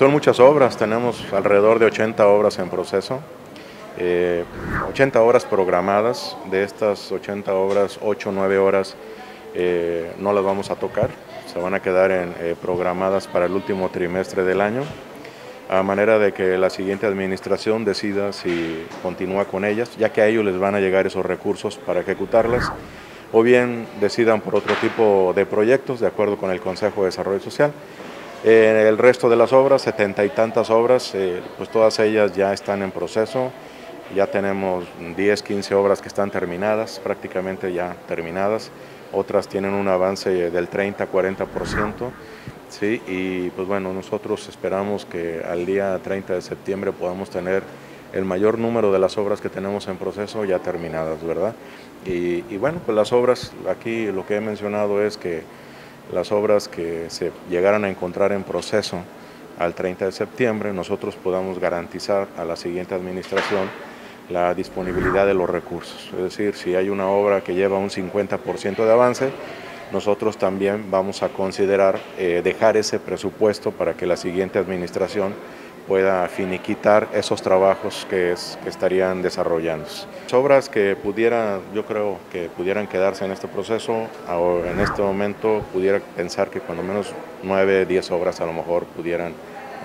Son muchas obras, tenemos alrededor de 80 obras en proceso, 80 eh, horas programadas, de estas 80 obras, 8 o 9 horas eh, no las vamos a tocar, se van a quedar eh, programadas para el último trimestre del año, a manera de que la siguiente administración decida si continúa con ellas, ya que a ellos les van a llegar esos recursos para ejecutarlas, o bien decidan por otro tipo de proyectos, de acuerdo con el Consejo de Desarrollo Social, el resto de las obras, setenta y tantas obras, eh, pues todas ellas ya están en proceso. Ya tenemos 10, 15 obras que están terminadas, prácticamente ya terminadas. Otras tienen un avance del 30, 40%. ¿sí? Y pues bueno, nosotros esperamos que al día 30 de septiembre podamos tener el mayor número de las obras que tenemos en proceso ya terminadas, ¿verdad? Y bueno, pues las obras, aquí lo que he mencionado es que las obras que se llegaran a encontrar en proceso al 30 de septiembre, nosotros podamos garantizar a la siguiente administración la disponibilidad de los recursos. Es decir, si hay una obra que lleva un 50% de avance, nosotros también vamos a considerar eh, dejar ese presupuesto para que la siguiente administración pueda finiquitar esos trabajos que, estarían desarrollando. Obras que pudieran, yo creo que pudieran quedarse en este proceso, en este momento pudiera pensar que cuando menos 9, 10 obras a lo mejor pudieran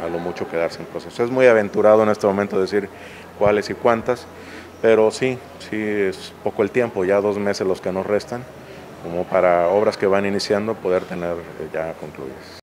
a lo mucho quedarse en proceso. Es muy aventurado en este momento decir cuáles y cuántas, pero sí, sí es poco el tiempo, ya dos meses los que nos restan, como para obras que van iniciando poder tener ya concluidas.